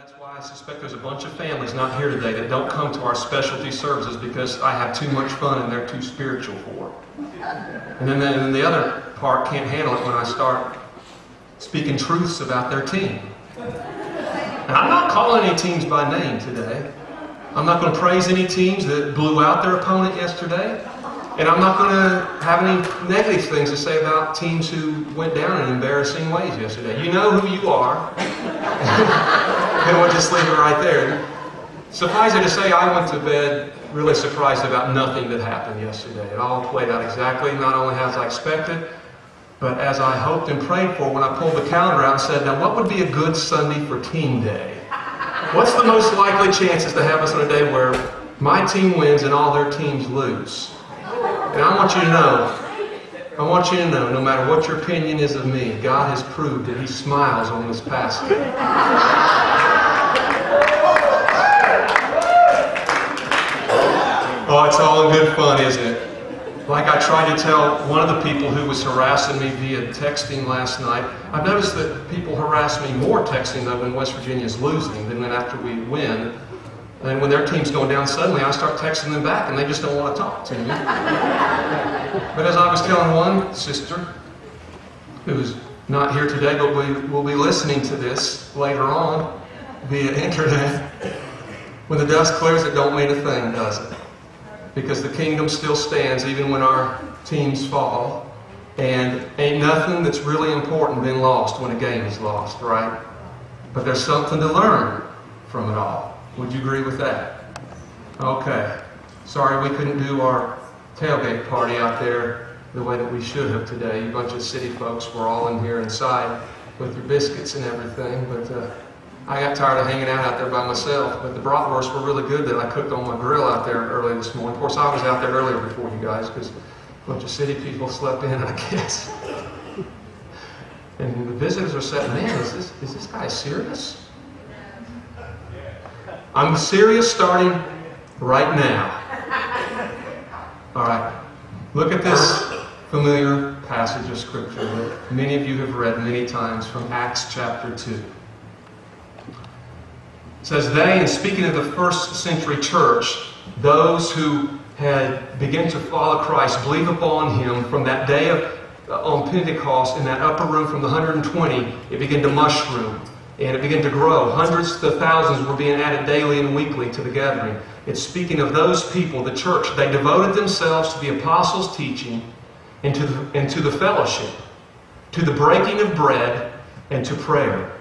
that's why I suspect there's a bunch of families not here today that don't come to our specialty services because I have too much fun and they're too spiritual for it. And then the, and the other part can't handle it when I start speaking truths about their team. And I'm not calling any teams by name today. I'm not going to praise any teams that blew out their opponent yesterday. And I'm not going to have any negative things to say about teams who went down in embarrassing ways yesterday. You know who you are. and we'll just leave it right there. Suffice it to say, I went to bed really surprised about nothing that happened yesterday. It all played out exactly, not only as I expected, but as I hoped and prayed for when I pulled the calendar out and said, now what would be a good Sunday for team day? What's the most likely chances to have us on a day where my team wins and all their teams lose? And I want you to know, I want you to know, no matter what your opinion is of me, God has proved that He smiles on this passage. Oh, it's all in good fun, isn't it? Like I tried to tell one of the people who was harassing me via texting last night, I've noticed that people harass me more texting though when West Virginia is losing than when after we win. And when their team's going down suddenly, I start texting them back and they just don't want to talk to me. but as I was telling one sister, who's not here today, but we will be listening to this later on via internet, when the dust clears, it don't mean a thing, does it? because the kingdom still stands even when our teams fall. And ain't nothing that's really important been lost when a game is lost, right? But there's something to learn from it all. Would you agree with that? Okay. Sorry we couldn't do our tailgate party out there the way that we should have today. A bunch of city folks were all in here inside with your biscuits and everything, but uh, I got tired of hanging out out there by myself, but the bratwursts were really good that I cooked on my grill out there early this morning. Of course, I was out there earlier before you guys because a bunch of city people slept in, I guess. And the visitors are saying, man, is this, is this guy serious? I'm serious starting right now. All right. Look at this familiar passage of Scripture that many of you have read many times from Acts chapter 2. It says they, and speaking of the first century church, those who had begun to follow Christ, believe upon him from that day of uh, on Pentecost in that upper room from the 120, it began to mushroom and it began to grow. Hundreds to thousands were being added daily and weekly to the gathering. It's speaking of those people, the church. They devoted themselves to the apostles' teaching and to the, and to the fellowship, to the breaking of bread, and to prayer.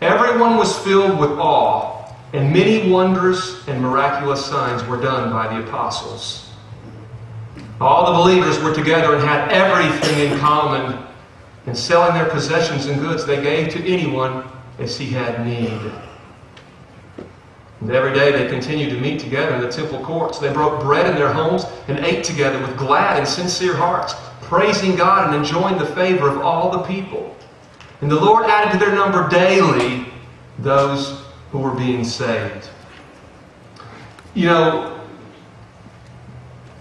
Everyone was filled with awe, and many wondrous and miraculous signs were done by the apostles. All the believers were together and had everything in common. And selling their possessions and goods, they gave to anyone as he had need. And every day they continued to meet together in the temple courts. They broke bread in their homes and ate together with glad and sincere hearts, praising God and enjoying the favor of all the people. And the Lord added to their number daily those who were being saved. You know,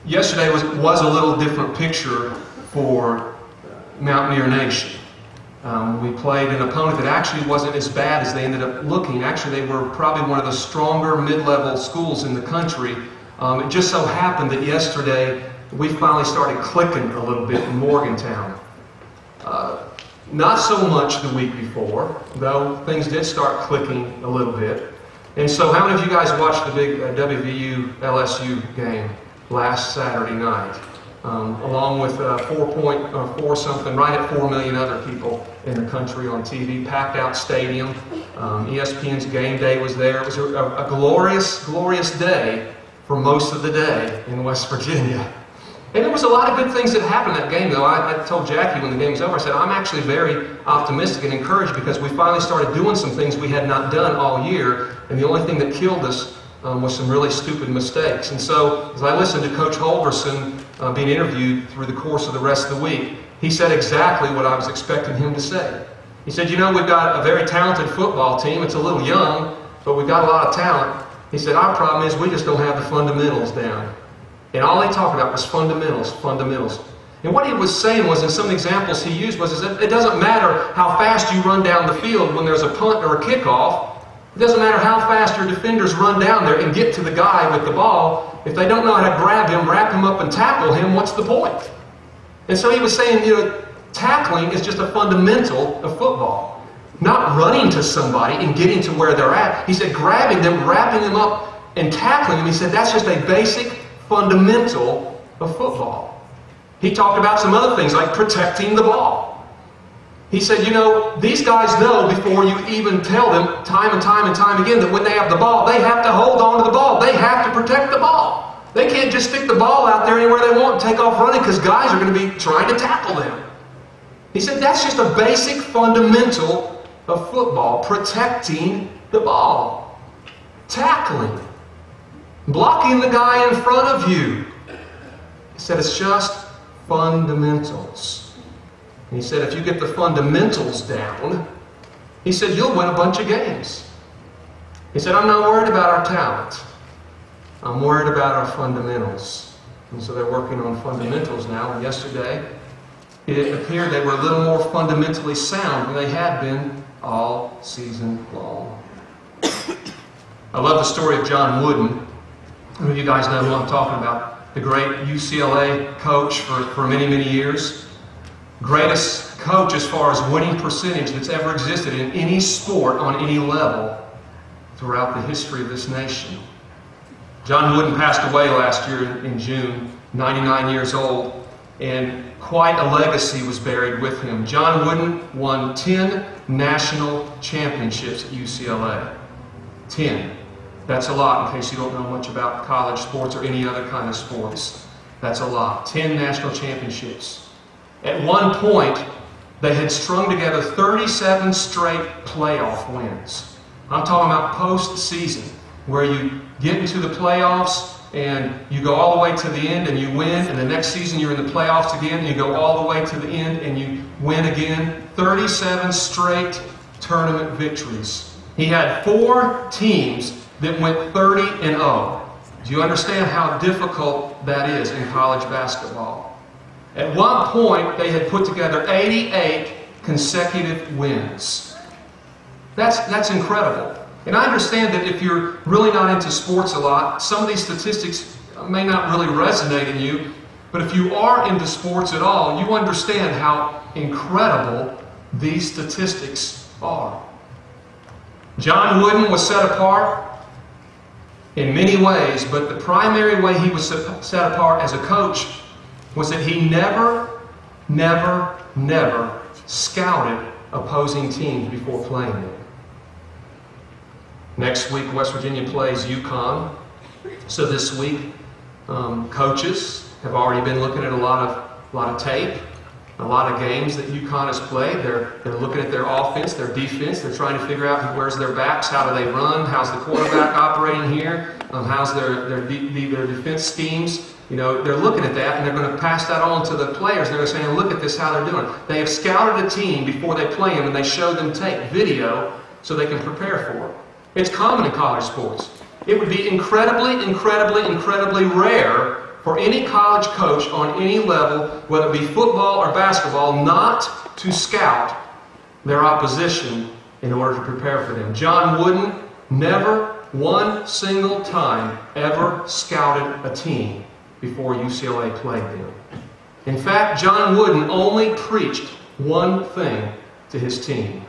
yesterday was, was a little different picture for Mountaineer Nation. Um, we played an opponent that actually wasn't as bad as they ended up looking. Actually, they were probably one of the stronger mid-level schools in the country. Um, it just so happened that yesterday we finally started clicking a little bit in Morgantown. Uh, not so much the week before, though things did start clicking a little bit. And so, how many of you guys watched the big uh, WVU LSU game last Saturday night? Um, along with uh, 4.4 uh, something, right at 4 million other people in the country on TV, packed out stadium. Um, ESPN's game day was there. It was a, a, glorious, glorious day for most of the day in West Virginia. And there was a lot of good things that happened that game, though. I, I, told Jackie when the game was over, I said, I'm actually very optimistic and encouraged because we finally started doing some things we had not done all year, and the only thing that killed us um, was some really stupid mistakes. And so, as I listened to Coach Holgorsen uh, being interviewed through the course of the rest of the week, he said exactly what I was expecting him to say. He said, You know, we've got a very talented football team. It's a little young, but we've got a lot of talent. He said, Our problem is we just don't have the fundamentals down. And all he talked about was fundamentals, fundamentals. And what he was saying was, in some examples he used, was that it doesn't matter how fast you run down the field when there's a punt or a kickoff. It doesn't matter how fast your defenders run down there and get to the guy with the ball. If they don't know how to grab him, wrap him up, and tackle him, what's the point? And so he was saying, you know, tackling is just a fundamental of football. Not running to somebody and getting to where they're at. He said grabbing them, wrapping them up, and tackling them. He said that's just a basic fundamental of football. He talked about some other things like protecting the ball. He said, you know, these guys know before you even tell them time and time and time again that when they have the ball, they have to hold on to the ball. They have to protect the ball. They can't just stick the ball out there anywhere they want and take off running because guys are going to be trying to tackle them. He said that's just a basic fundamental of football, protecting the ball, tackling, blocking the guy in front of you. He said it's just fundamentals. And he said, if you get the fundamentals down, he said, you'll win a bunch of games. He said, I'm not worried about our talent. I'm worried about our fundamentals. And so they're working on fundamentals now. And yesterday, it appeared they were a little more fundamentally sound than they had been all season long. I love the story of John Wooden. Some you guys know who I'm talking about. The great UCLA coach for, for many, many years greatest coach as far as winning percentage that's ever existed in any sport on any level throughout the history of this nation. John Wooden passed away last year in June, 99 years old, and quite a legacy was buried with him. John Wooden won 10 national championships at UCLA. 10. That's a lot in case you don't know much about college sports or any other kind of sports. That's a lot. 10 national championships. At one point, they had strung together 37 straight playoff wins. I'm talking about postseason, where you get into the playoffs and you go all the way to the end and you win, and the next season you're in the playoffs again and you go all the way to the end and you win again. 37 straight tournament victories. He had four teams that went 30 and 0. Do you understand how difficult that is in college basketball? At one point, they had put together 88 consecutive wins. That's, that's incredible. And I understand that if you're really not into sports a lot, some of these statistics may not really resonate in you. But if you are into sports at all, you understand how incredible these statistics are. John Wooden was set apart in many ways, but the primary way he was set apart as a coach was that he never, never, never scouted opposing teams before playing them. Next week, West Virginia plays UConn. So this week, um, coaches have already been looking at a lot of, a lot of tape, a lot of games that UConn has played. They're, they're looking at their offense, their defense. They're trying to figure out where's their backs, how do they run, how's the quarterback operating here, um, how's their, their, their defense schemes. You know, they're looking at that and they're going to pass that on to the players. They're saying, look at this, how they're doing. They have scouted a team before they play them and they show them tape, video, so they can prepare for it. It's common in college sports. It would be incredibly, incredibly, incredibly rare for any college coach on any level, whether it be football or basketball, not to scout their opposition in order to prepare for them. John Wooden never one single time ever scouted a team before UCLA played them. In fact, John Wooden only preached one thing to his team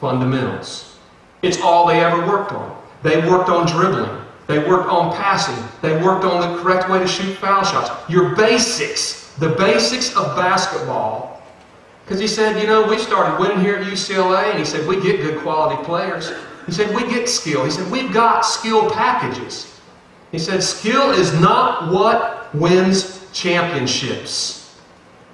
fundamentals. It's all they ever worked on. They worked on dribbling, they worked on passing, they worked on the correct way to shoot foul shots. Your basics, the basics of basketball. Because he said, you know, we started winning here at UCLA, and he said, we get good quality players. He said, we get skill. He said, we've got skill packages. He said, skill is not what wins championships.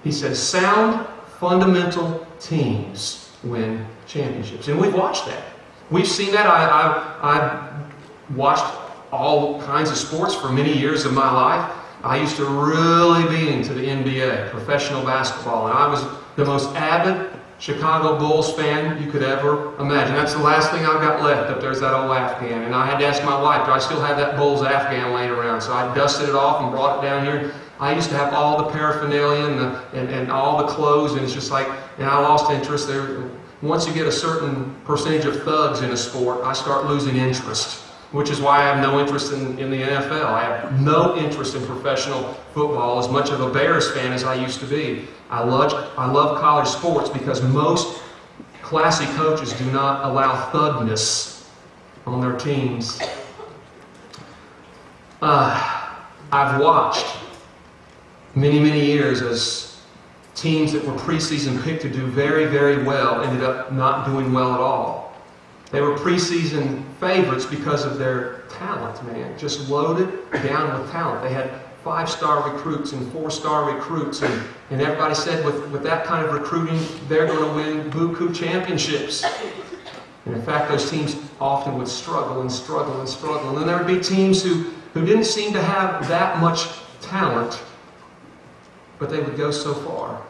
He said, sound, fundamental teams win championships. And we've watched that. We've seen that. I, I've watched all kinds of sports for many years of my life. I used to really be into the NBA, professional basketball, and I was the most avid Chicago Bulls fan you could ever imagine. That's the last thing I've got left up there's that old Afghan. And I had to ask my wife, do I still have that Bulls Afghan laying around? So I dusted it off and brought it down here. I used to have all the paraphernalia and, the, and, and all the clothes, and it's just like, and I lost interest. There, once you get a certain percentage of thugs in a sport, I start losing interest, which is why I have no interest in, in the NFL. I have no interest in professional football, as much of a Bears fan as I used to be. I love, I love college sports because most classy coaches do not allow thugness on their teams. Uh, I've watched many, many years as teams that were preseason picked to do very, very well ended up not doing well at all. They were preseason favorites because of their talent, man. Just loaded down with talent. They had five star recruits and four star recruits, and, and everybody said with, with that kind of recruiting, they're going to win Buku championships. And in fact, those teams often would struggle and struggle and struggle. And then there would be teams who, who didn't seem to have that much talent, but they would go so far.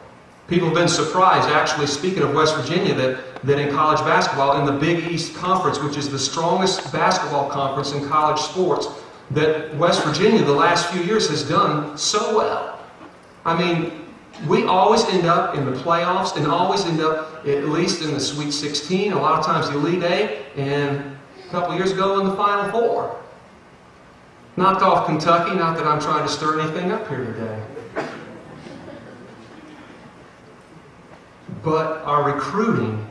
People have been surprised, actually, speaking of West Virginia, that, that in college basketball, in the Big East Conference, which is the strongest basketball conference in college sports, that West Virginia the last few years has done so well. I mean, we always end up in the playoffs and always end up at least in the Sweet 16, a lot of times the Elite Eight, and a couple years ago in the Final Four. Knocked off Kentucky, not that I'm trying to stir anything up here today. But our recruiting,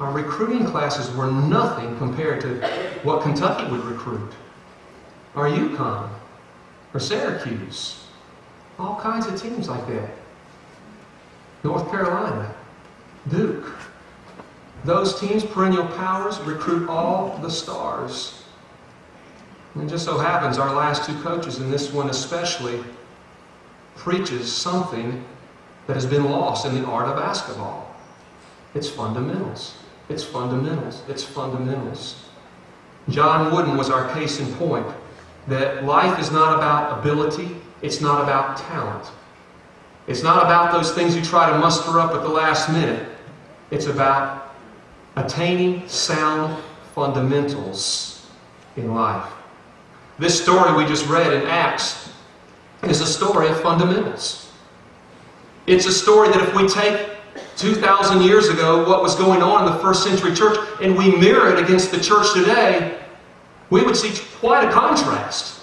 our recruiting classes were nothing compared to what Kentucky would recruit, or UConn, or Syracuse. All kinds of teams like that. North Carolina, Duke. Those teams, perennial powers, recruit all the stars. And it just so happens our last two coaches, and this one especially, preaches something that has been lost in the art of basketball. It's fundamentals. It's fundamentals. It's fundamentals. John Wooden was our case in point that life is not about ability, it's not about talent. It's not about those things you try to muster up at the last minute. It's about attaining sound fundamentals in life. This story we just read in Acts is a story of fundamentals. It's a story that if we take 2,000 years ago what was going on in the first century church and we mirror it against the church today, we would see quite a contrast.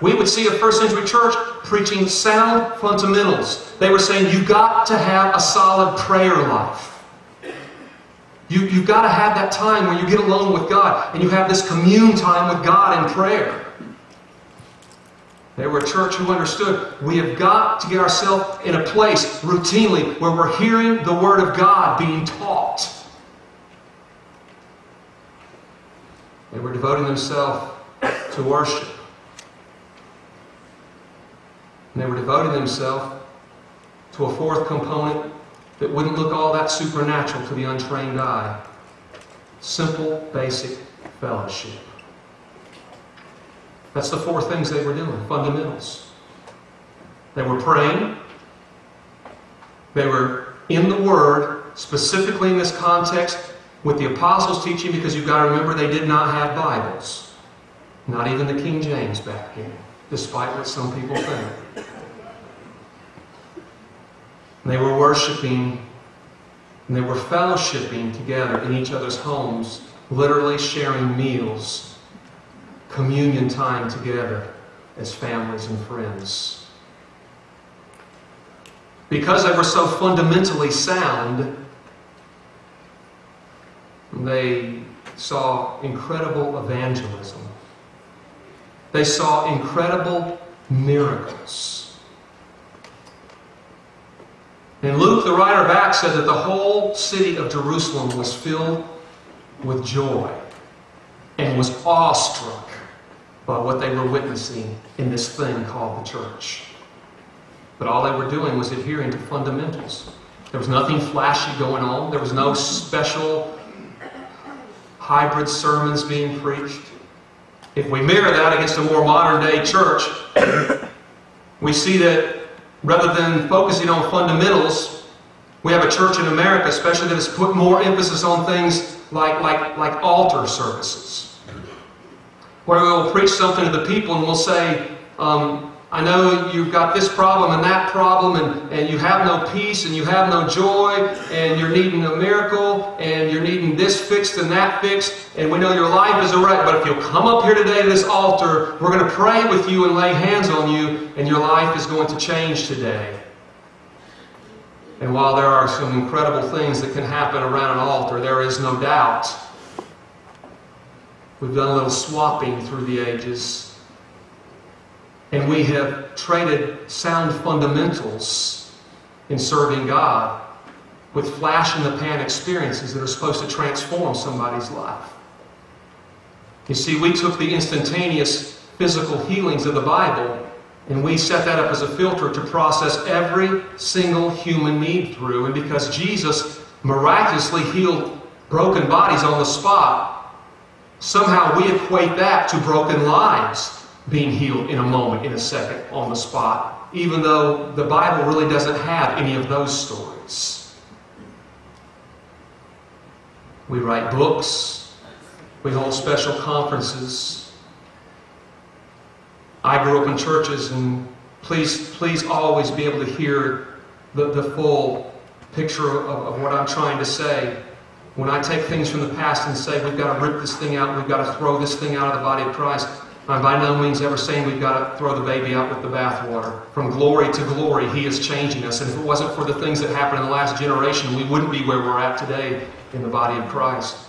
We would see a first century church preaching sound fundamentals. They were saying you got to have a solid prayer life. You, you've got to have that time where you get alone with God and you have this commune time with God in prayer. They were a church who understood we have got to get ourselves in a place routinely where we're hearing the Word of God being taught. They were devoting themselves to worship. And they were devoting themselves to a fourth component that wouldn't look all that supernatural to the untrained eye simple, basic fellowship. That's the four things they were doing fundamentals. They were praying, they were in the Word, specifically in this context, with the apostles' teaching, because you've got to remember they did not have Bibles. Not even the King James back then, despite what some people think. They were worshiping and they were fellowshipping together in each other's homes, literally sharing meals communion time together as families and friends. Because they were so fundamentally sound, they saw incredible evangelism. They saw incredible miracles. And Luke, the writer of Acts, said that the whole city of Jerusalem was filled with joy and was awestruck by what they were witnessing in this thing called the church. But all they were doing was adhering to fundamentals. There was nothing flashy going on. There was no special hybrid sermons being preached. If we mirror that against a more modern day church, we see that rather than focusing on fundamentals, we have a church in America, especially that has put more emphasis on things like, like, like altar services where we will preach something to the people and we'll say, um, I know you've got this problem and that problem, and, and you have no peace and you have no joy, and you're needing a miracle, and you're needing this fixed and that fixed, and we know your life is a wreck. But if you'll come up here today to this altar, we're going to pray with you and lay hands on you, and your life is going to change today. And while there are some incredible things that can happen around an altar, there is no doubt. We've done a little swapping through the ages and we have traded sound fundamentals in serving God with flash in the pan experiences that are supposed to transform somebody's life. You see, we took the instantaneous physical healings of the Bible and we set that up as a filter to process every single human need through. And because Jesus miraculously healed broken bodies on the spot, somehow we equate that to broken lives being healed in a moment, in a second, on the spot, even though the Bible really doesn't have any of those stories. We write books, we hold special conferences. I grew up in churches, and please, please always be able to hear the, the full picture of, of what I'm trying to say. When I take things from the past and say, we've got to rip this thing out, we've got to throw this thing out of the body of Christ, I'm by no means ever saying we've got to throw the baby out with the bathwater. From glory to glory, He is changing us. And if it wasn't for the things that happened in the last generation, we wouldn't be where we're at today in the body of Christ.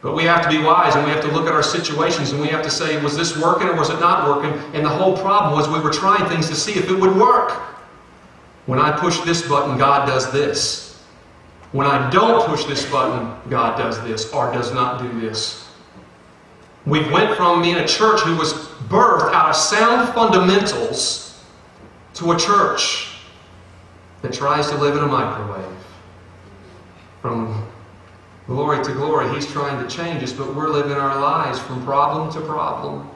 But we have to be wise and we have to look at our situations and we have to say, was this working or was it not working? And the whole problem was we were trying things to see if it would work. When I push this button, God does this. When I don't push this button, God does this or does not do this. We went from being a church who was birthed out of sound fundamentals to a church that tries to live in a microwave. From glory to glory, He's trying to change us, but we're living our lives from problem to problem,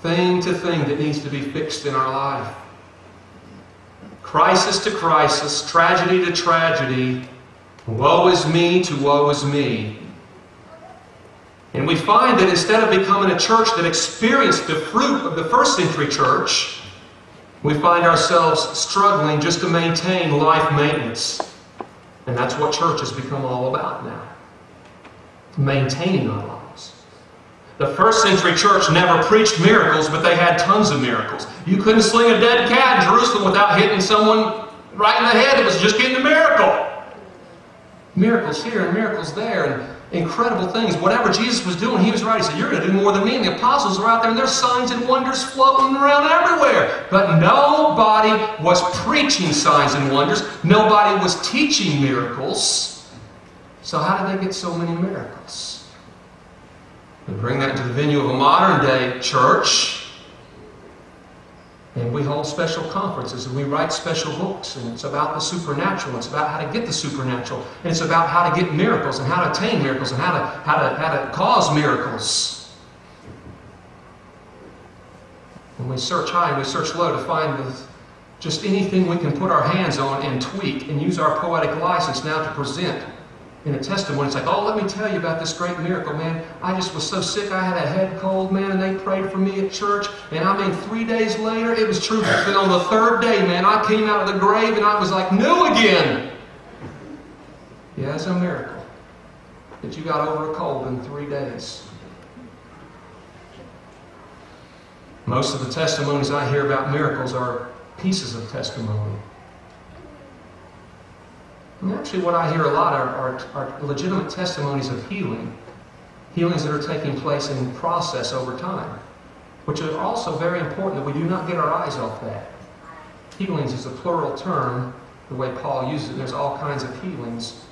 thing to thing that needs to be fixed in our life. Crisis to crisis, tragedy to tragedy, woe is me to woe is me. And we find that instead of becoming a church that experienced the fruit of the first century church, we find ourselves struggling just to maintain life maintenance. And that's what church has become all about now maintaining our lives. The first century church never preached miracles, but they had tons of miracles. You couldn't sling a dead cat in Jerusalem without hitting someone right in the head. It was just getting a miracle. Miracles here and miracles there. And incredible things. Whatever Jesus was doing, he was right. He said, You're going to do more than me. And the apostles are out there, and there's signs and wonders floating around everywhere. But nobody was preaching signs and wonders, nobody was teaching miracles. So, how did they get so many miracles? We bring that into the venue of a modern day church. And we hold special conferences and we write special books. And it's about the supernatural. It's about how to get the supernatural. And it's about how to get miracles and how to attain miracles and how to, how to, how to cause miracles. And we search high and we search low to find the, just anything we can put our hands on and tweak and use our poetic license now to present in a testimony. It's like, oh, let me tell you about this great miracle, man. I just was so sick, I had a head cold, man, and they prayed for me at church. And I mean, three days later, it was true. But on the third day, man, I came out of the grave and I was like new again. Yeah, it's a miracle that you got over a cold in three days. Most of the testimonies I hear about miracles are pieces of testimony. Actually, what I hear a lot are, are, are legitimate testimonies of healing, healings that are taking place in process over time, which are also very important that we do not get our eyes off that. Healings is a plural term, the way Paul uses it. There's all kinds of healings.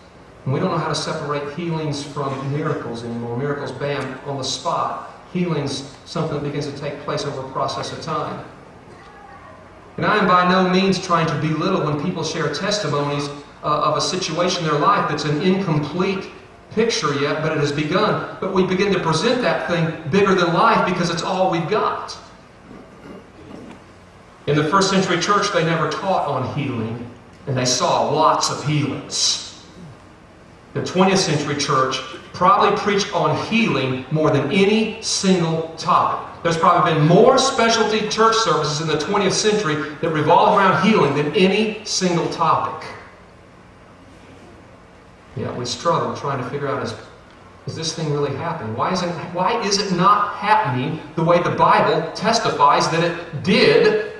And we don't know how to separate healings from miracles anymore. Miracles, bam, on the spot. Healings, something that begins to take place over a process of time. And I am by no means trying to belittle when people share testimonies uh, of a situation in their life that's an incomplete picture yet, but it has begun. But we begin to present that thing bigger than life because it's all we've got. In the first century church, they never taught on healing, and they saw lots of healings. The 20th century church probably preached on healing more than any single topic. There's probably been more specialty church services in the 20th century that revolve around healing than any single topic. Yeah, we struggle trying to figure out is, is this thing really happening? Why, isn't, why is it not happening the way the Bible testifies that it did?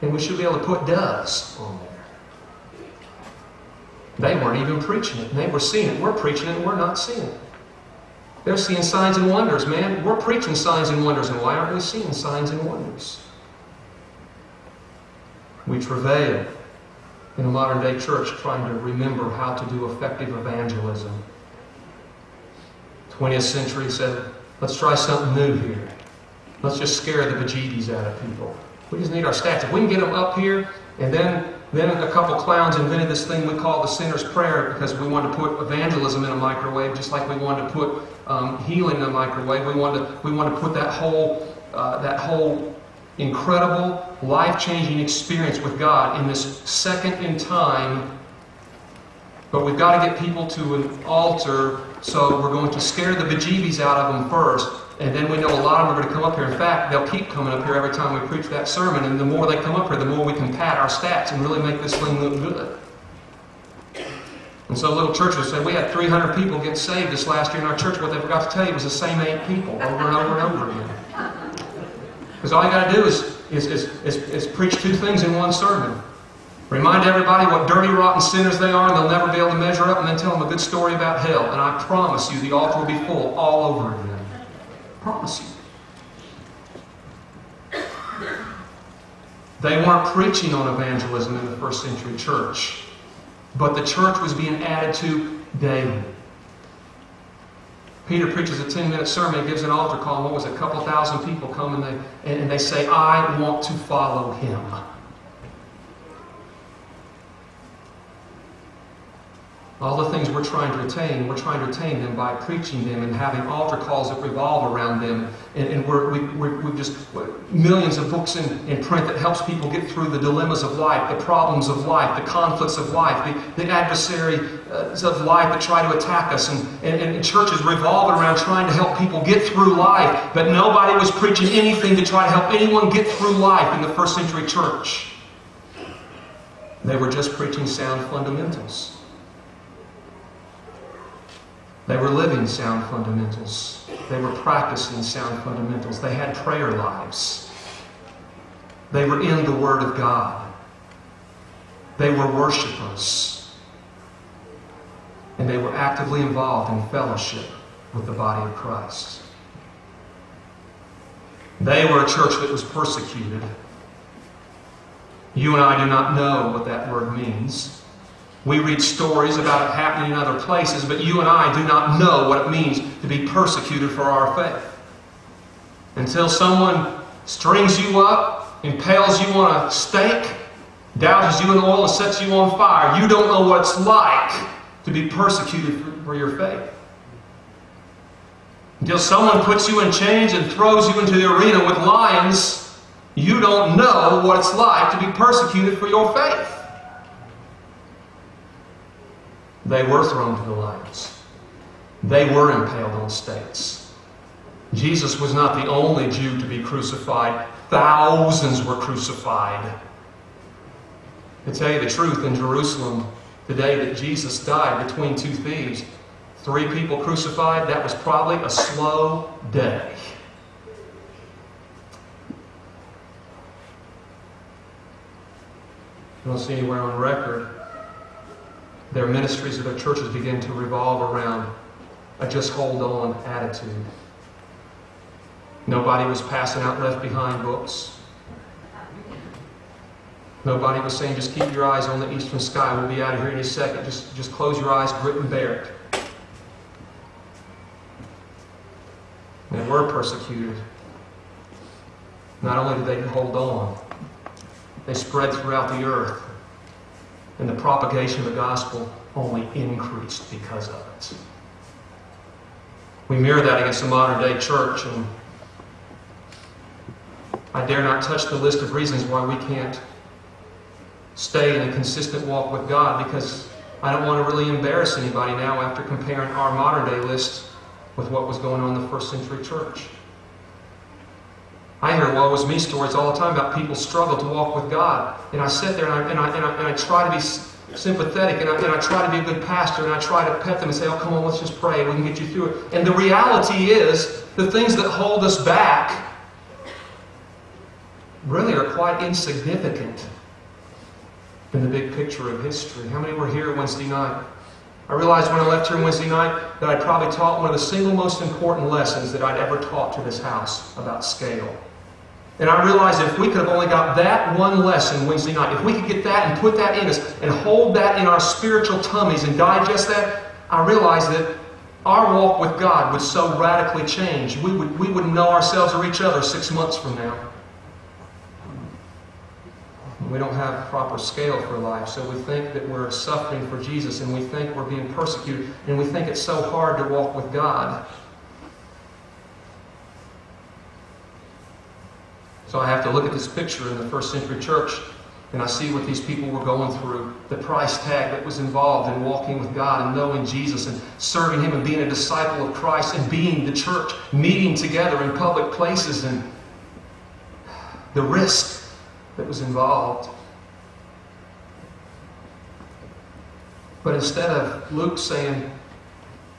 And we should be able to put does on there. They weren't even preaching it, they were seeing it. We're preaching it, and we're not seeing it. They're seeing signs and wonders, man. We're preaching signs and wonders, and why aren't we seeing signs and wonders? We travail in a modern day church trying to remember how to do effective evangelism. 20th century said, let's try something new here. Let's just scare the bejeebies out of people. We just need our stats. If we can get them up here, and then then a couple clowns invented this thing we call the sinner's prayer because we wanted to put evangelism in a microwave, just like we wanted to put um, healing in a microwave. We wanted to, we wanted to put that whole uh, that whole incredible, life-changing experience with God in this second in time. But we've got to get people to an altar, so we're going to scare the bejeebies out of them first. And then we know a lot of them are going to come up here. In fact, they'll keep coming up here every time we preach that sermon. And the more they come up here, the more we can pad our stats and really make this thing look good. And so little churches said, we had 300 people get saved this last year in our church. What they forgot to tell you was the same eight people over and over and over again. Because all you got to do is, is, is, is, is preach two things in one sermon. Remind everybody what dirty, rotten sinners they are, and they'll never be able to measure up, and then tell them a good story about hell. And I promise you, the altar will be full all over again promise you. They weren't preaching on evangelism in the first century church, but the church was being added to daily. Peter preaches a 10 minute sermon, gives an altar call, and what was it? A couple thousand people come and they, and they say, I want to follow him. All the things we're trying to attain, we're trying to attain them by preaching them and having altar calls that revolve around them. And, and we're, we, we're, we've just millions of books in, in print that helps people get through the dilemmas of life, the problems of life, the conflicts of life, the, the adversary uh, of life that try to attack us. And, and, and churches revolve around trying to help people get through life. But nobody was preaching anything to try to help anyone get through life in the first century church. They were just preaching sound fundamentals. They were living sound fundamentals. They were practicing sound fundamentals. They had prayer lives. They were in the Word of God. They were worshipers. And they were actively involved in fellowship with the body of Christ. They were a church that was persecuted. You and I do not know what that word means. We read stories about it happening in other places, but you and I do not know what it means to be persecuted for our faith. Until someone strings you up, impales you on a stake, douses you in oil, and sets you on fire, you don't know what it's like to be persecuted for, your faith. Until someone puts you in chains and throws you into the arena with lions, you don't know what it's like to be persecuted for your faith. They were thrown to the lions. They were impaled on stakes. Jesus was not the only Jew to be crucified. Thousands were crucified. To tell you the truth, in Jerusalem, the day that Jesus died between two thieves, three people crucified, that was probably a slow day. You don't see anywhere on record their ministries or their churches begin to revolve around a just hold on attitude. Nobody was passing out left behind books. Nobody was saying, just keep your eyes on the eastern sky. We'll be out of here in a second. Just, just close your eyes, grit and bear it. They were persecuted. Not only did they hold on, they spread throughout the earth. And the propagation of the gospel only increased because of it. We mirror that against the modern day church, and I dare not touch the list of reasons why we can't stay in a consistent walk with God because I don't want to really embarrass anybody now after comparing our modern day list with what was going on in the first century church. I hear woe is me stories all the time about people struggle to walk with God. And I sit there and I, and I, and I, and I try to be sympathetic and I, and I try to be a good pastor and I try to pet them and say, oh, come on, let's just pray. We can get you through it. And the reality is, the things that hold us back really are quite insignificant in the big picture of history. How many were here Wednesday night? I realized when I left here Wednesday night that I probably taught one of the single most important lessons that I'd ever taught to this house about scale. And I realized if we could have only got that one lesson Wednesday night, if we could get that and put that in us and hold that in our spiritual tummies and digest that, I realized that our walk with God would so radically change. We, would, we wouldn't know ourselves or each other six months from now. We don't have proper scale for life, so we think that we're suffering for Jesus and we think we're being persecuted and we think it's so hard to walk with God. So I have to look at this picture in the first century church and I see what these people were going through, the price tag that was involved in walking with God and knowing Jesus and serving Him and being a disciple of Christ and being the church, meeting together in public places and the risk that was involved. But instead of Luke saying,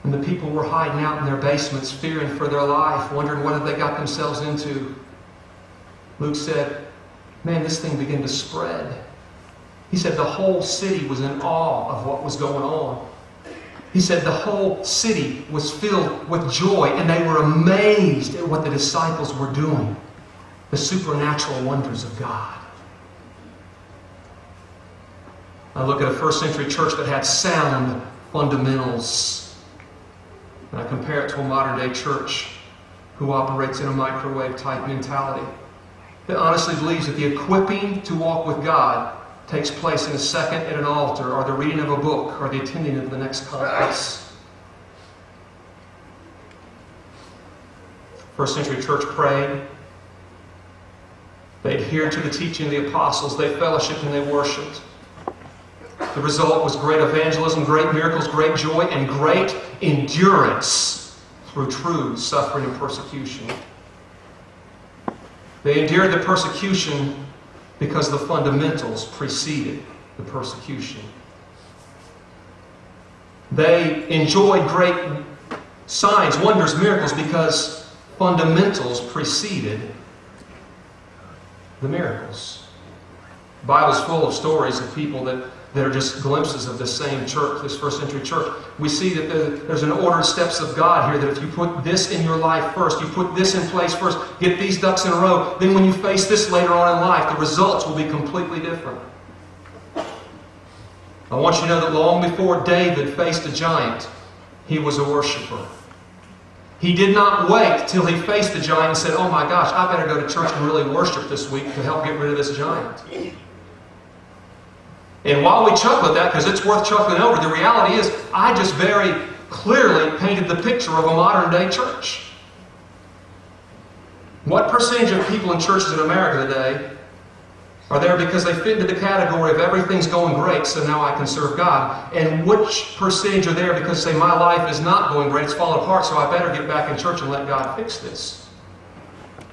and the people were hiding out in their basements, fearing for their life, wondering what had they got themselves into, Luke said, man, this thing began to spread. He said the whole city was in awe of what was going on. He said the whole city was filled with joy and they were amazed at what the disciples were doing, the supernatural wonders of God. I look at a first century church that had sound fundamentals. And I compare it to a modern day church who operates in a microwave type mentality that honestly believes that the equipping to walk with God takes place in a second at an altar, or the reading of a book, or the attending of the next conference. First century church prayed. They adhered to the teaching of the apostles. They fellowshiped and they worshiped. The result was great evangelism, great miracles, great joy, and great endurance through true suffering and persecution. They endured the persecution because the fundamentals preceded the persecution. They enjoyed great signs, wonders, miracles because fundamentals preceded the miracles. The Bible's full of stories of people that that are just glimpses of the same church, this first century church. We see that there's an ordered steps of God here that if you put this in your life first, you put this in place first, get these ducks in a row, then when you face this later on in life, the results will be completely different. I want you to know that long before David faced a giant, he was a worshiper. He did not wait till he faced the giant and said, Oh my gosh, I better go to church and really worship this week to help get rid of this giant. And while we chuckle at that, because it's worth chuckling over, the reality is I just very clearly painted the picture of a modern day church. What percentage of people in churches in America today are there because they fit into the category of everything's going great, so now I can serve God? And which percentage are there because say my life is not going great, it's falling apart, so I better get back in church and let God fix this?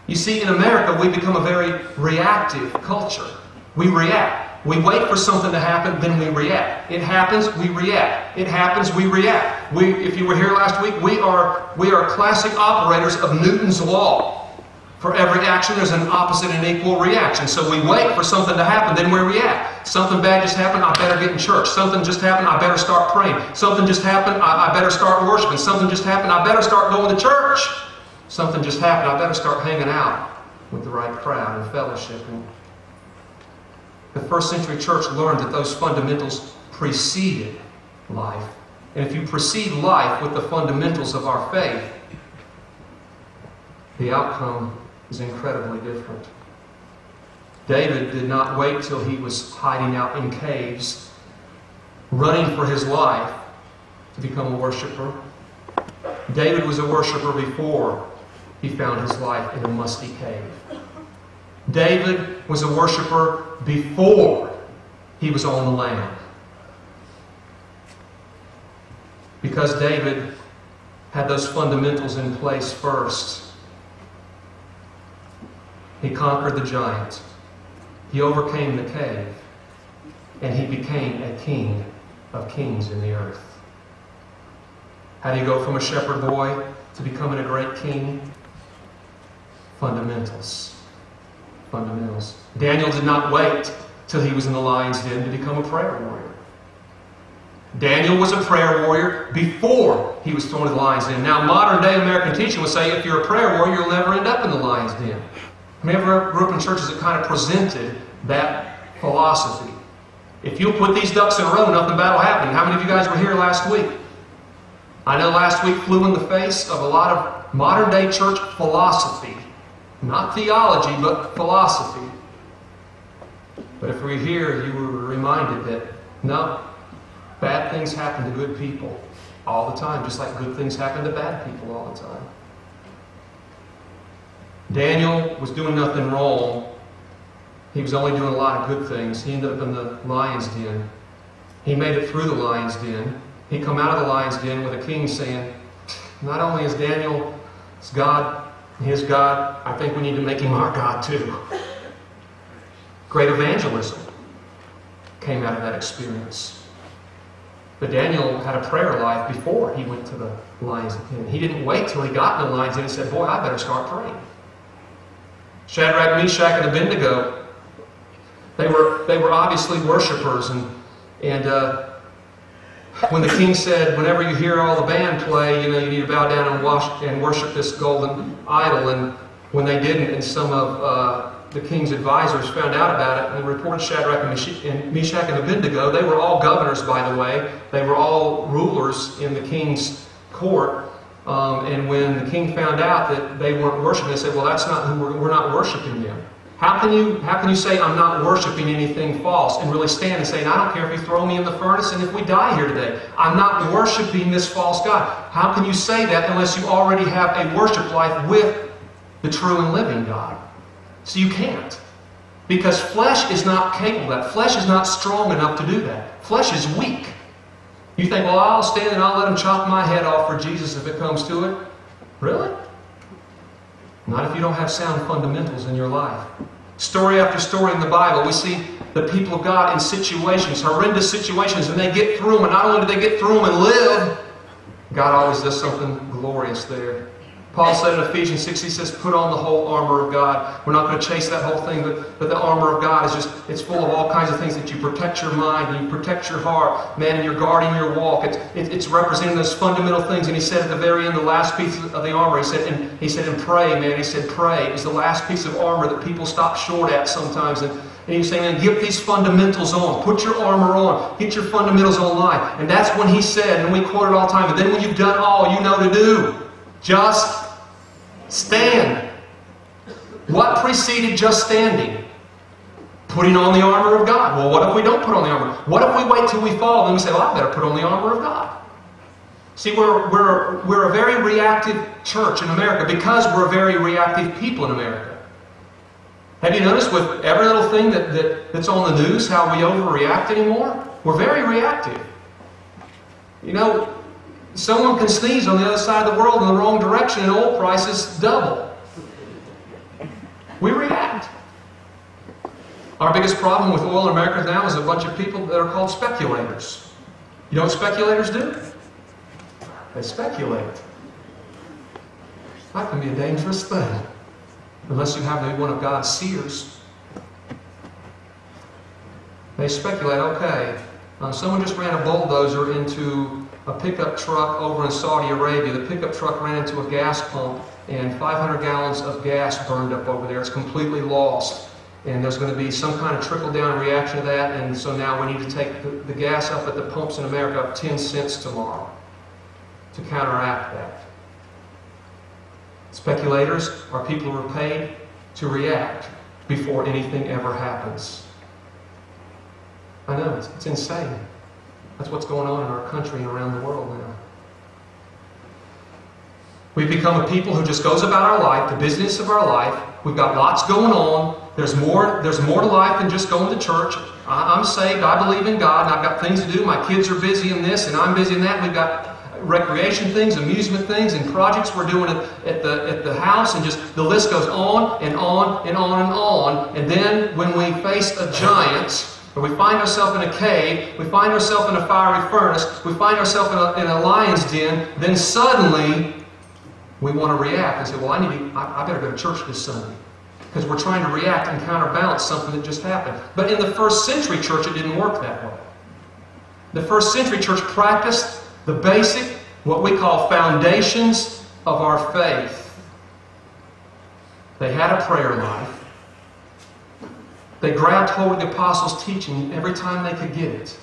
You see, in America, we become a very reactive culture. We react. We wait for something to happen, then we react. It happens, we react. It happens, we react. We, if you were here last week, we are, we are classic operators of Newton's law. For every action, there's an opposite and equal reaction. So we wait for something to happen, then we react. Something bad just happened, I better get in church. Something just happened, I better start praying. Something just happened, I, I better start worshiping. Something just happened, I better start going to church. Something just happened, I better start hanging out with the right crowd and fellowship and the first century church learned that those fundamentals preceded life. And if you precede life with the fundamentals of our faith, the outcome is incredibly different. David did not wait till he was hiding out in caves, running for his life to become a worshiper. David was a worshiper before he found his life in a musty cave. David was a worshiper before he was on the land. Because David had those fundamentals in place first. He conquered the giant. He overcame the cave. And he became a king of kings in the earth. How do you go from a shepherd boy to becoming a great king? Fundamentals. Fundamentals. Daniel did not wait till he was in the lion's den to become a prayer warrior. Daniel was a prayer warrior before he was thrown into the lion's den. Now, modern day American teaching would say if you're a prayer warrior, you'll never end up in the lion's den. Mean, I grew up in churches that kind of presented that philosophy. If you'll put these ducks in a row, nothing bad will happen. How many of you guys were here last week? I know last week flew in the face of a lot of modern day church philosophy. Not theology, but philosophy. But if we're here, you were reminded that no, bad things happen to good people all the time, just like good things happen to bad people all the time. Daniel was doing nothing wrong. He was only doing a lot of good things. He ended up in the lion's den. He made it through the lion's den. He come out of the lion's den with a king saying, not only is Daniel God, his God, I think we need to make him our God too. Great evangelism came out of that experience. But Daniel had a prayer life before he went to the lion's den. He didn't wait till he got in the lion's den and said, Boy, I better start praying. Shadrach, Meshach, and Abednego, they were, they were obviously worshipers. And, and uh, when the king said, whenever you hear all the band play, you know, you need to bow down and, wash, and worship this golden idol. And when they didn't, and some of uh, the king's advisors found out about it and reported Shadrach and Meshach and Abednego. They were all governors, by the way. They were all rulers in the king's court. Um, and when the king found out that they weren't worshiping, they said, "Well, that's not who we're, we're not worshiping them." How can you how can you say I'm not worshiping anything false and really stand and say, "I don't care if you throw me in the furnace and if we die here today, I'm not worshiping this false god." How can you say that unless you already have a worship life with the true and living God? So you can't. Because flesh is not capable that. Flesh is not strong enough to do that. Flesh is weak. You think, well, I'll stand and I'll let him chop my head off for Jesus if it comes to it. Really? Not if you don't have sound fundamentals in your life. Story after story in the Bible, we see the people of God in situations, horrendous situations, and they get through them. And not only do they get through them and live, God always does something glorious there. Paul said in Ephesians 6, he says, put on the whole armor of God. We're not going to chase that whole thing, but, but the armor of God is just, it's full of all kinds of things that you protect your mind and you protect your heart, man, and you're guarding your walk. It's, it, it's representing those fundamental things. And he said at the very end, the last piece of the armor, he said, and he said, and pray, man. He said, pray. Was the last piece of armor that people stop short at sometimes. And, and he was saying, man, get these fundamentals on. Put your armor on. Get your fundamentals on life. And that's when he said, and we quote it all the time, and then when you've done all you know to do, just Stand. What preceded just standing? Putting on the armor of God. Well, what if we don't put on the armor? What if we wait till we fall and we say, well, I better put on the armor of God? See, we're, we're, we're a very reactive church in America because we're a very reactive people in America. Have you noticed with every little thing that, that, that's on the news how we overreact anymore? We're very reactive. You know, Someone can sneeze on the other side of the world in the wrong direction and oil prices double. We react. Our biggest problem with oil in America now is a bunch of people that are called speculators. You know what speculators do? They speculate. That can be a dangerous thing. Unless you have maybe one of God's seers. They speculate, okay, uh, someone just ran a bulldozer into a pickup truck over in Saudi Arabia. The pickup truck ran into a gas pump and 500 gallons of gas burned up over there. It's completely lost. And there's going to be some kind of trickle down reaction to that. And so now we need to take the, the gas up at the pumps in America up 10 cents tomorrow to counteract that. Speculators are people who are paid to react before anything ever happens. I know, it's, it's insane. That's what's going on in our country and around the world now. We've become a people who just goes about our life, the business of our life. We've got lots going on. There's more, there's more to life than just going to church. I, am saved. I believe in God, and I've got things to do. My kids are busy in this, and I'm busy in that. We've got recreation things, amusement things, and projects we're doing at, at, the, at the house, and just the list goes on and on and on and on. And then when we face a giant, or we find ourselves in a cave, we find ourselves in a fiery furnace, we find ourselves in a, in a lion's den, then suddenly we want to react and say, Well, I, need to, I, I better go to church this Sunday. Because we're trying to react and counterbalance something that just happened. But in the first century church, it didn't work that way. The first century church practiced the basic, what we call foundations of our faith. They had a prayer life. They grabbed hold of the apostles' teaching every time they could get it.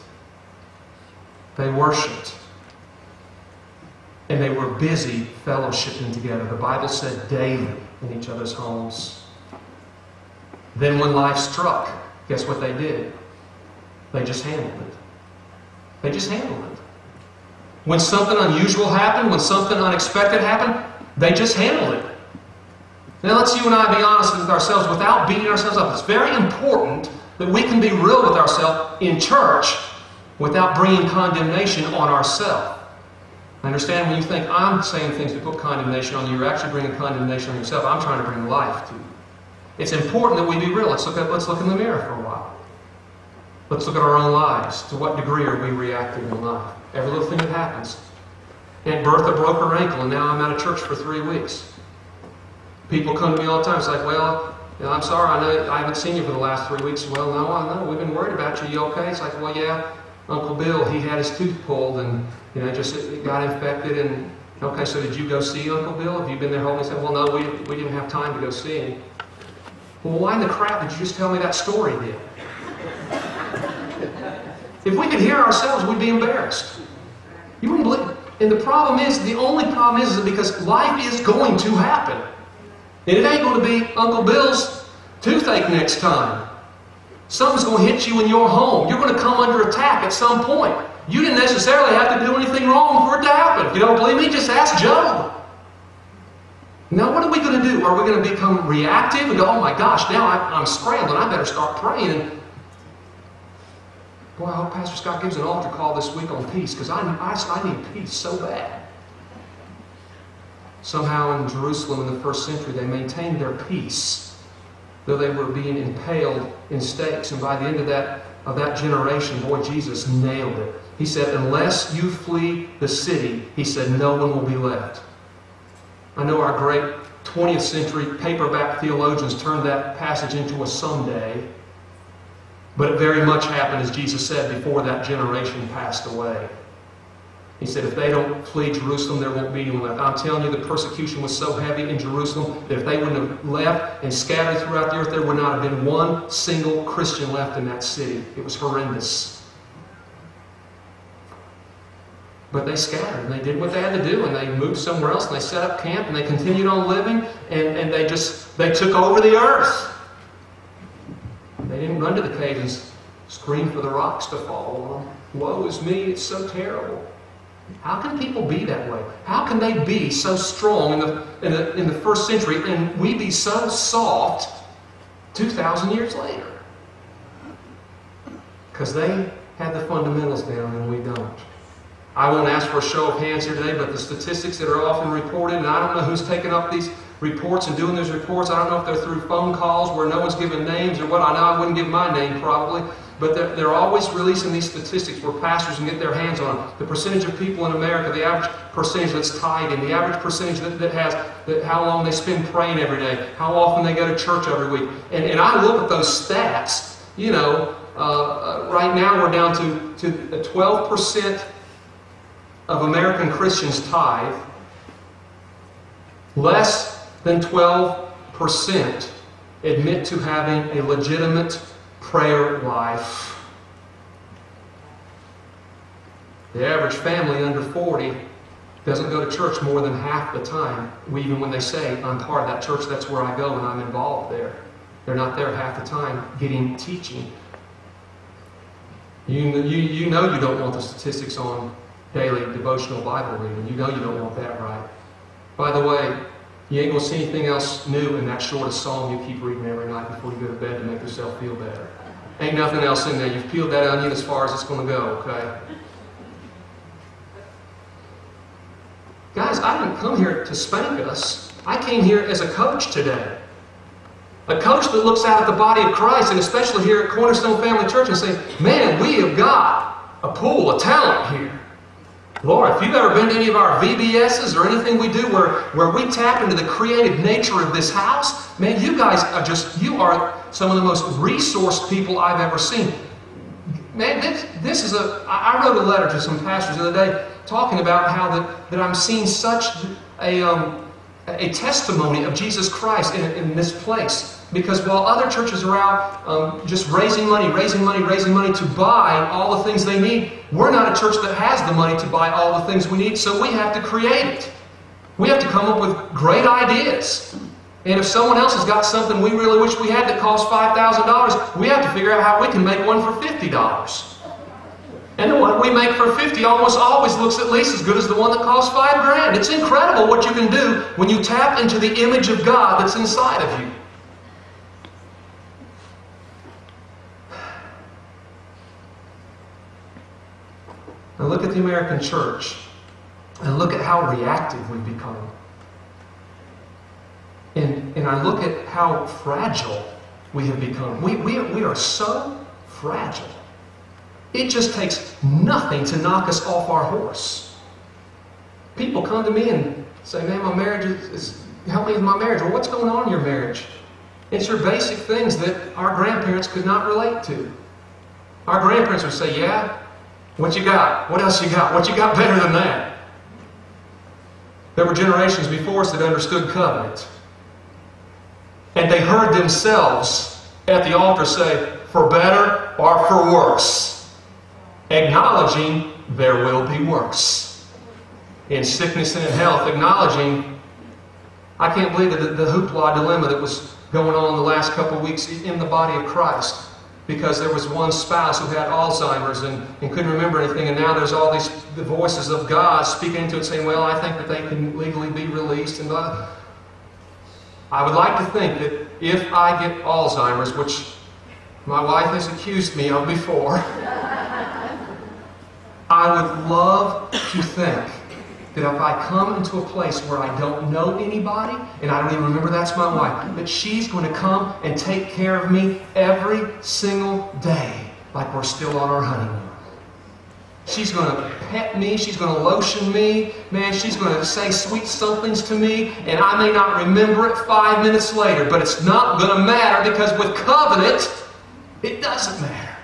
They worshiped. And they were busy fellowshipping together. The Bible said daily in each other's homes. Then, when life struck, guess what they did? They just handled it. They just handled it. When something unusual happened, when something unexpected happened, they just handled it. Now let's you and I be honest with ourselves without beating ourselves up. It's very important that we can be real with ourselves in church without bringing condemnation on ourselves. I understand when you think I'm saying things to put condemnation on you, you're actually bringing condemnation on yourself. I'm trying to bring life to you. It's important that we be real. Let's look at let's look in the mirror for a while. Let's look at our own lives. To what degree are we reacting in life? Every little thing that happens. Aunt Bertha broke her ankle, and now I'm out of church for three weeks. People come to me all the time. It's like, well, you know, I'm sorry, I know I haven't seen you for the last three weeks. Well, no, I know. We've been worried about you. You okay? It's like, well, yeah, Uncle Bill, he had his tooth pulled and, you know, just got infected. And, okay, so did you go see Uncle Bill? Have you been there holding his hand? Well, no, we, we didn't have time to go see him. Well, why in the crap did you just tell me that story then? If we could hear ourselves, we'd be embarrassed. You wouldn't believe. And the problem is, the only problem is, is because life is going to happen. And it ain't going to be Uncle Bill's toothache next time. Something's going to hit you in your home. You're going to come under attack at some point. You didn't necessarily have to do anything wrong for it to happen. If you don't believe me, just ask Job. Now, what are we going to do? Are we going to become reactive and go, oh my gosh, now I, am scrambling. I better start praying. Boy, I hope Pastor Scott gives an altar call this week on peace because I, I, I need peace so bad. Somehow in Jerusalem in the first century, they maintained their peace, though they were being impaled in stakes. And by the end of that, of that generation, boy, Jesus nailed it. He said, Unless you flee the city, he said, no one will be left. I know our great 20th century paperback theologians turned that passage into a someday. But it very much happened, as Jesus said, before that generation passed away. He said, if they don't flee Jerusalem, there won't be anyone left. I'm telling you, the persecution was so heavy in Jerusalem that if they wouldn't have left and scattered throughout the earth, there would not have been one single Christian left in that city. It was horrendous. But they scattered and they did what they had to do and they moved somewhere else and they set up camp and they continued on living and, and they just they took over the earth. They didn't run to the caves and scream for the rocks to fall on them. Woe is me, it's so terrible. How can people be that way? How can they be so strong in the, in the, in the first century and we be so soft 2,000 years later? Because they had the fundamentals down and we don't. I won't ask for a show of hands here today, but the statistics that are often reported, and I don't know who's taking up these reports and doing those reports. I don't know if they're through phone calls where no one's given names or what. I know I wouldn't give my name probably, but they're, they're always releasing these statistics where pastors can get their hands on them. The percentage of people in America, the average percentage that's tithing, the average percentage that, that has that how long they spend praying every day, how often they go to church every week. And, and I look at those stats, you know, uh, uh, right now we're down to, to 12% of American Christians tithe. Less than 12% admit to having a legitimate prayer life. The average family under 40 doesn't go to church more than half the time, even when they say, I'm part of that church, that's where I go and I'm involved there. They're not there half the time getting teaching. You, you, you know you don't want the statistics on daily devotional Bible reading. You know you don't want that right. By the way, you ain't going to see anything else new in that shortest psalm you keep reading every night before you go to bed to make yourself feel better. Ain't nothing else in there. You've peeled that onion as far as it's going to go, okay? Guys, I didn't come here to spank us. I came here as a coach today. A coach that looks out at the body of Christ, and especially here at Cornerstone Family Church, and say, man, we have got a pool of talent here. Lord, if you've ever been to any of our VBSs or anything we do where, where we tap into the creative nature of this house, man, you guys are just, you are some of the most resourced people I've ever seen. Man, this, this is a, I wrote a letter to some pastors the other day talking about how that, that I'm seeing such a, um, a testimony of Jesus Christ in, in this place. Because while other churches are out um, just raising money, raising money, raising money to buy all the things they need, we're not a church that has the money to buy all the things we need, so we have to create it. We have to come up with great ideas. And if someone else has got something we really wish we had that costs $5,000, we have to figure out how we can make one for $50. And the one we make for 50 almost always looks at least as good as the one that costs 5 grand. It's incredible what you can do when you tap into the image of God that's inside of you. Look at the American church and look at how reactive we've become. And, and I look at how fragile we have become. We, we, we are so fragile. It just takes nothing to knock us off our horse. People come to me and say, Man, my marriage is, is help me with my marriage. Well, what's going on in your marriage? It's your basic things that our grandparents could not relate to. Our grandparents would say, Yeah, what you got? What else you got? What you got better than that? There were generations before us that understood covenant. And they heard themselves at the altar say, for better or for worse, acknowledging there will be worse. In sickness and in health, acknowledging, I can't believe the, the hoopla dilemma that was going on the last couple of weeks in the body of Christ because there was one spouse who had Alzheimer's and, and couldn't remember anything, and now there's all these the voices of God speaking into it, saying, "Well, I think that they can legally be released." And blah. I would like to think that if I get Alzheimer's, which my wife has accused me of before, I would love to think that if I come into a place where I don't know anybody and I don't even remember that's my wife, that she's going to come and take care of me every single day like we're still on our honeymoon. She's going to pet me. She's going to lotion me. Man, she's going to say sweet somethings to me, and I may not remember it five minutes later, but it's not going to matter because with covenant, it doesn't matter.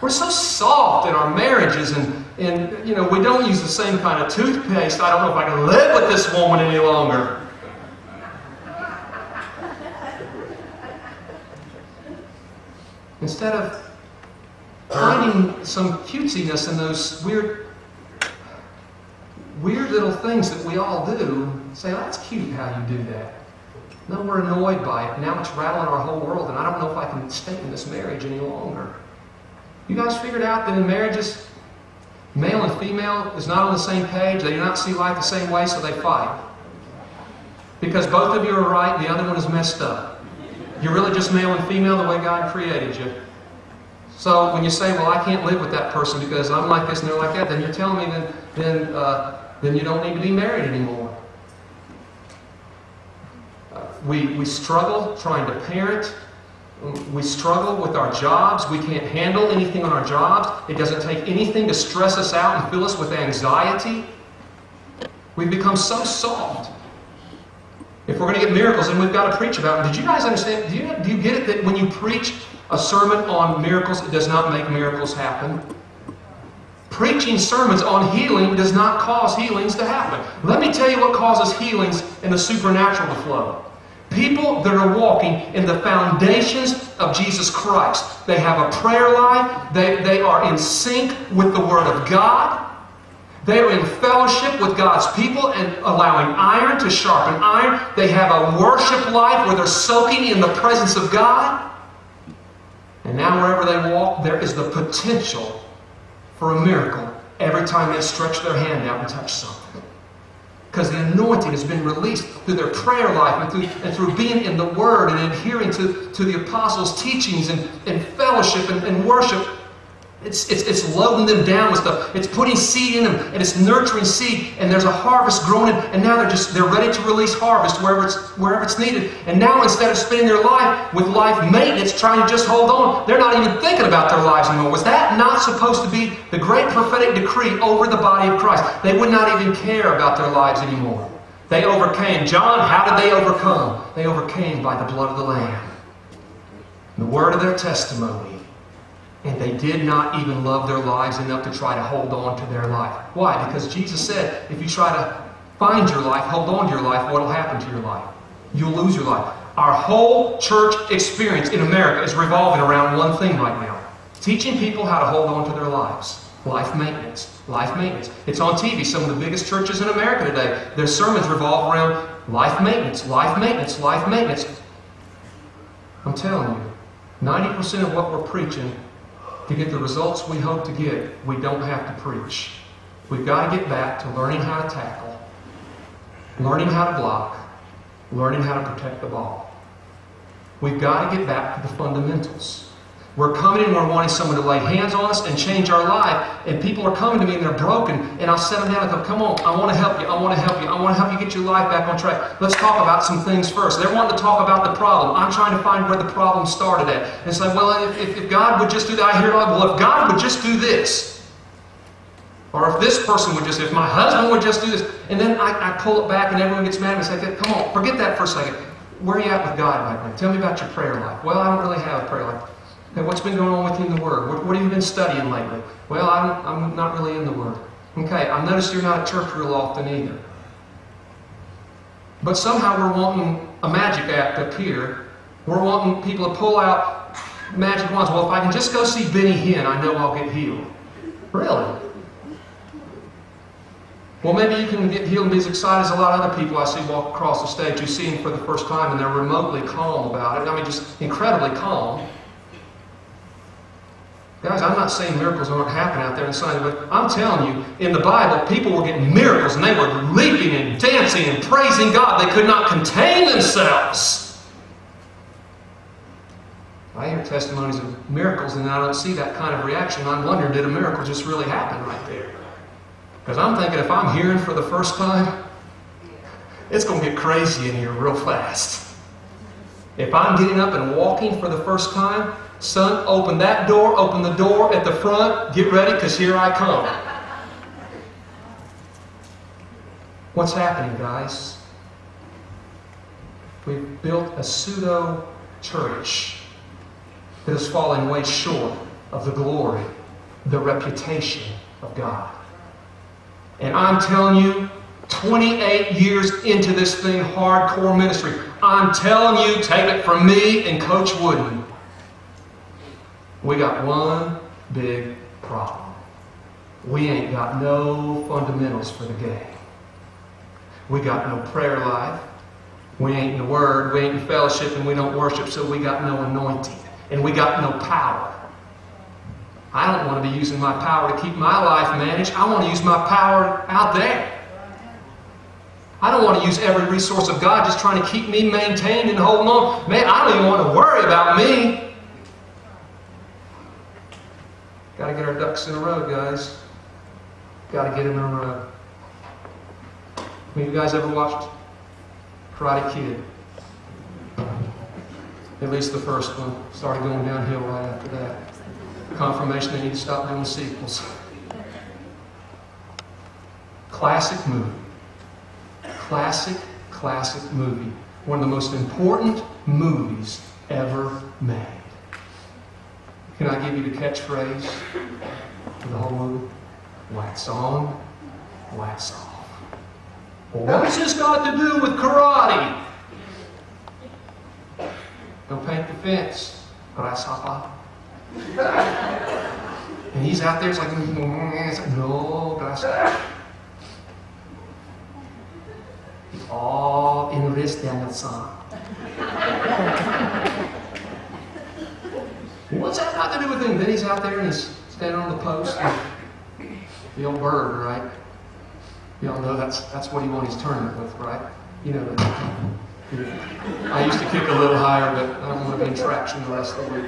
We're so soft in our marriages and, and you know, we don't use the same kind of toothpaste. I don't know if I can live with this woman any longer. Instead of finding some cutesiness in those weird, weird little things that we all do, say, oh, that's cute how you do that. No, we're annoyed by it. Now it's rattling our whole world, and I don't know if I can stay in this marriage any longer. You guys figured out that in marriages, male and female is not on the same page. They do not see life the same way, so they fight. Because both of you are right, the other one is messed up. You're really just male and female the way God created you. So when you say, well, I can't live with that person because I'm like this and they're like that, then you're telling me then, then, uh, then you don't need to be married anymore. Uh, we, we struggle trying to parent we struggle with our jobs. We can't handle anything on our jobs. It doesn't take anything to stress us out and fill us with anxiety. We've become so soft. If we're going to get miracles, then we've got to preach about them. Did you guys understand? Do you, do you get it that when you preach a sermon on miracles, it does not make miracles happen? Preaching sermons on healing does not cause healings to happen. Let me tell you what causes healings and the supernatural to flow. People that are walking in the foundations of Jesus Christ. They have a prayer life. They, they are in sync with the Word of God. They are in fellowship with God's people and allowing iron to sharpen iron. They have a worship life where they're soaking in the presence of God. And now, wherever they walk, there is the potential for a miracle every time they stretch their hand out and touch something because the anointing has been released through their prayer life and through, and through being in the Word and adhering to, to the apostles' teachings and, and fellowship and, and worship. It's, it's, it's loading them down with stuff. It's putting seed in them, and it's nurturing seed, and there's a harvest growing, and now they're just they're ready to release harvest wherever it's wherever it's needed. And now instead of spending their life with life maintenance, trying to just hold on, they're not even thinking about their lives anymore. Was that not supposed to be the great prophetic decree over the body of Christ? They would not even care about their lives anymore. They overcame. John, how did they overcome? They overcame by the blood of the Lamb, the word of their testimony and they did not even love their lives enough to try to hold on to their life. Why? Because Jesus said, if you try to find your life, hold on to your life, what will happen to your life? You'll lose your life. Our whole church experience in America is revolving around one thing right now teaching people how to hold on to their lives. Life maintenance. Life maintenance. It's on TV. Some of the biggest churches in America today, their sermons revolve around life maintenance, life maintenance, life maintenance. I'm telling you, 90% of what we're preaching to get the results we hope to get, we don't have to preach. We've got to get back to learning how to tackle, learning how to block, learning how to protect the ball. We've got to get back to the fundamentals. We're coming and we're wanting someone to lay hands on us and change our life. And people are coming to me and they're broken. And I'll set them down and go, come on, I want to help you. I want to help you. I want to help you get your life back on track. Let's talk about some things first. They're wanting to talk about the problem. I'm trying to find where the problem started at. And it's like, well, if, if God would just do that, I hear like, well, if God would just do this. Or if this person would just, if my husband would just do this. And then I, I pull it back and everyone gets mad and say, come on, forget that for a second. Where are you at with God right now? Tell me about your prayer life. Well, I don't really have a prayer life. Okay, what's been going on with you in the Word? What, what have you been studying lately? Well, I'm, I'm not really in the Word. Okay, I've noticed you're not at church real often either. But somehow we're wanting a magic act up here. We're wanting people to pull out magic wands. Well, if I can just go see Benny Hinn, I know I'll get healed. Really? Well, maybe you can get healed and be as excited as a lot of other people I see walk across the stage. You see them for the first time and they're remotely calm about it. I mean, just incredibly calm. Guys, I'm not saying miracles aren't happening out there in Sunday, but I'm telling you, in the Bible, people were getting miracles and they were leaping and dancing and praising God. They could not contain themselves. I hear testimonies of miracles and I don't see that kind of reaction. I'm wondering, did a miracle just really happen right there? Because I'm thinking if I'm hearing for the first time, it's going to get crazy in here real fast. If I'm getting up and walking for the first time, Son, open that door, open the door at the front, get ready because here I come. What's happening, guys? We've built a pseudo church that is falling way short of the glory, the reputation of God. And I'm telling you, 28 years into this thing, hardcore ministry, I'm telling you, take it from me and Coach Wooden. We got one big problem. We ain't got no fundamentals for the game. We got no prayer life. We ain't in the Word. We ain't in fellowship, and we don't worship, so we got no anointing. And we got no power. I don't want to be using my power to keep my life managed. I want to use my power out there. I don't want to use every resource of God just trying to keep me maintained and holding on. Man, I don't even want to worry about me. Got to get our ducks in a row, guys. Got to get them in a row. Have you guys ever watched Karate Kid? At least the first one. Started going downhill right after that. Confirmation they need to stop doing the sequels. Classic movie. Classic, classic movie. One of the most important movies ever made. Can I give you the catchphrase for the whole movie? Wax on, wax off. Well, what's this got to do with karate? Don't paint the fence. Grasshopper. and he's out there, it's like, it's like no, grasshopper. All in wrist and the. What's that got to do with him? Then he's out there and he's standing on the post. The old bird, right? Y'all know that's that's what he won his tournament with, right? You know that. I used to kick a little higher, but I don't want to be in traction the rest of the week.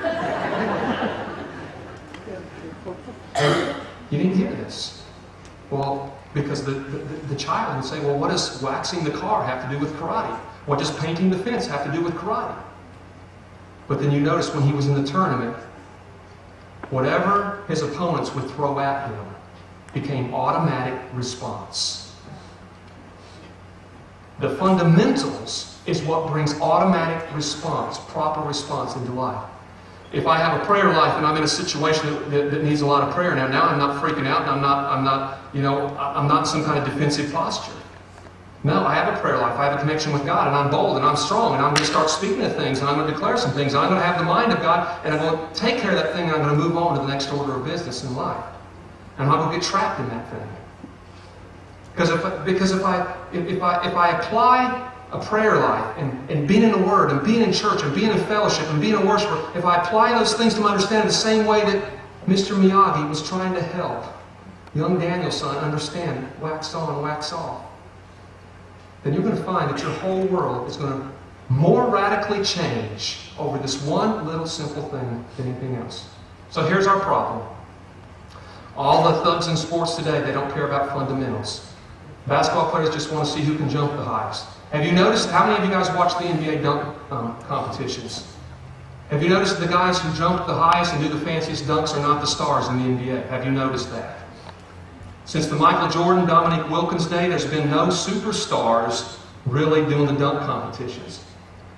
You didn't hear this. Well, because the, the, the child would say, well, what does waxing the car have to do with karate? What does painting the fence have to do with karate? But then you notice when he was in the tournament, whatever his opponents would throw at him became automatic response. The fundamentals is what brings automatic response, proper response into life. If I have a prayer life and I'm in a situation that, that, that, needs a lot of prayer now, now I'm not freaking out and I'm not, I'm not, you know, I'm not some kind of defensive posture. No, I have a prayer life. I have a connection with God, and I'm bold, and I'm strong, and I'm going to start speaking to things, and I'm going to declare some things, and I'm going to have the mind of God, and I'm going to take care of that thing, and I'm going to move on to the next order of business in life. And I'm not going to get trapped in that thing. Because if I, because if I if, if I if I apply a prayer life and, and being in the Word and being in church and being in fellowship and being a worshiper, if I apply those things to my understanding the same way that Mr. Miyagi was trying to help young Daniel-san understand wax on, wax off, then you're going to find that your whole world is going to more radically change over this one little simple thing than anything else. So here's our problem. All the thugs in sports today, they don't care about fundamentals. Basketball players just want to see who can jump the highest. Have you noticed, how many of you guys watch the NBA dunk um, competitions? Have you noticed the guys who jump the highest and do the fanciest dunks are not the stars in the NBA? Have you noticed that? Since the Michael Jordan, Dominique Wilkins day, there's been no superstars really doing the dunk competitions.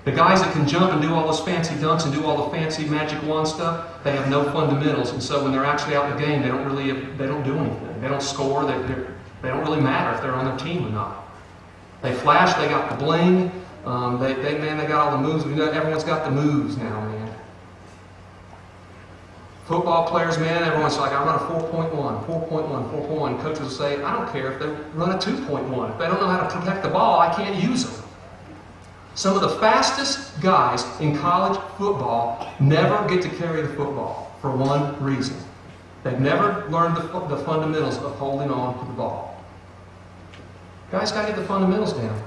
The guys that can jump and do all those fancy dunks and do all the fancy magic wand stuff, they have no fundamentals. And so when they're actually out in the game, they don't really they don't do anything. They don't score. They, they don't really matter if they're on their team or not. They flash. They got the bling. Um, they, they, man, they got all the moves. You know, everyone's got the moves now. Football players, man, everyone's like, I run a 4.1, 4.1, 4.1. Coaches will say, I don't care if they run a 2.1. If they don't know how to protect the ball, I can't use them. Some of the fastest guys in college football never get to carry the football for one reason. They've never learned the, the fundamentals of holding on to the ball. Guys got to get the fundamentals down.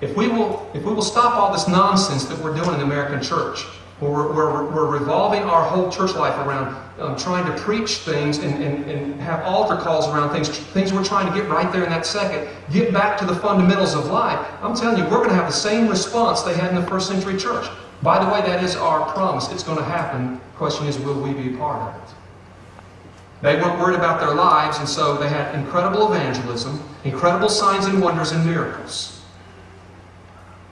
If we will, if we will stop all this nonsense that we're doing in the American church, we're, we're, we're revolving our whole church life around um, trying to preach things and, and, and have altar calls around things, things we're trying to get right there in that second. Get back to the fundamentals of life. I'm telling you, we're going to have the same response they had in the first century church. By the way, that is our promise. It's going to happen. Question is, will we be part of it? They weren't worried about their lives, and so they had incredible evangelism, incredible signs and wonders and miracles.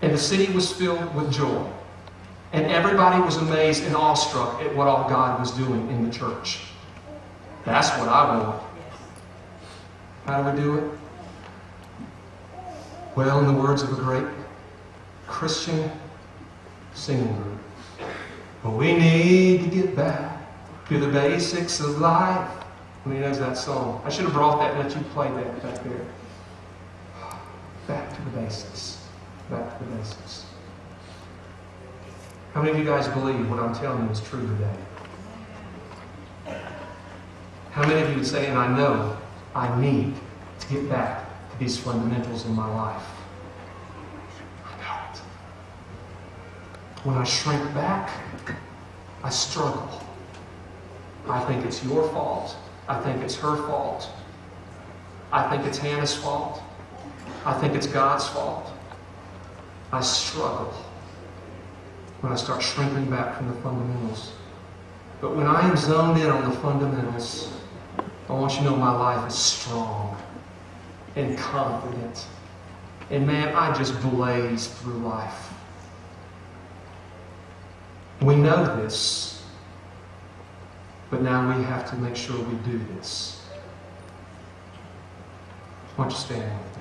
And the city was filled with joy. And everybody was amazed and awestruck at what all God was doing in the church. That's what I want. How do we do it? Well, in the words of a great Christian singing group, we need to get back to the basics of life. He knows that song, I should have brought that and let you play that back there. Back to the basics. Back to the basics. How many of you guys believe what I'm telling you is true today? How many of you would say, and I know I need to get back to these fundamentals in my life? I know it. When I shrink back, I struggle. I think it's your fault. I think it's her fault. I think it's Hannah's fault. I think it's God's fault. I struggle when I start shrinking back from the fundamentals. But when I am zoned in on the fundamentals, I want you to know my life is strong and confident. And man, I just blaze through life. We know this, but now we have to make sure we do this. Why don't you stand with me?